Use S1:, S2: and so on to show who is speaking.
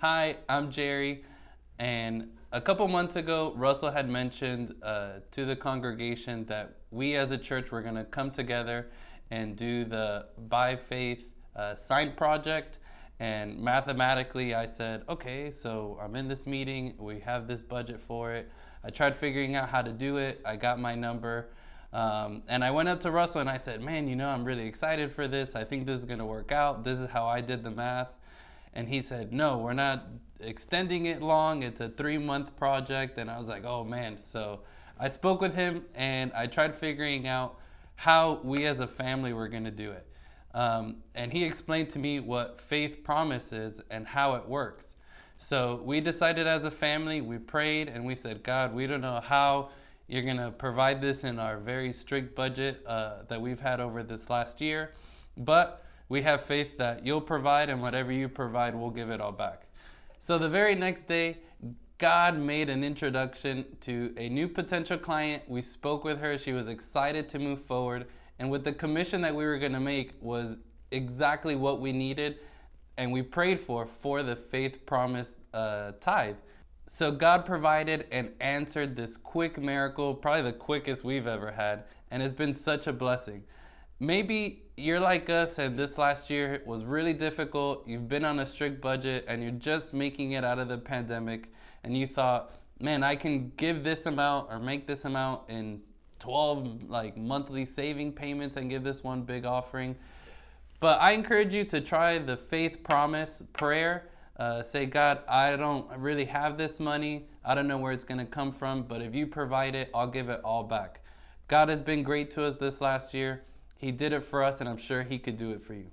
S1: Hi, I'm Gerry. And a couple months ago, Russell had mentioned uh, to the congregation that we as a church were going to come together and do the By Faith uh, sign project. And mathematically, I said, okay, so I'm in this meeting, we have this budget for it. I tried figuring out how to do it, I got my number. Um, and I went up to Russell and I said, man, you know, I'm really excited for this. I think this is going to work out. This is how I did the math. And he said, no, we're not extending it long. It's a three month project. And I was like, oh man. So I spoke with him and I tried figuring out how we as a family were going to do it. Um, and he explained to me what faith promises and how it works. So we decided as a family, we prayed and we said, God, we don't know how you're going to provide this in our very strict budget uh, that we've had over this last year, but we have faith that you'll provide, and whatever you provide, we'll give it all back. So the very next day, God made an introduction to a new potential client. We spoke with her. She was excited to move forward. And with the commission that we were going to make was exactly what we needed and we prayed for for the faith promised uh, tithe. So God provided and answered this quick miracle, probably the quickest we've ever had, and it's been such a blessing. Maybe you're like us and this last year was really difficult. You've been on a strict budget and you're just making it out of the pandemic and you thought, "Man, I can give this amount or make this amount in 12 like monthly saving payments and give this one big offering." But I encourage you to try the faith promise prayer. Uh, say, God, I don't really have this money. I don't know where it's going to come from, but if you provide it, I'll give it all back. God has been great to us this last year. He did it for us, and I'm sure He could do it for you.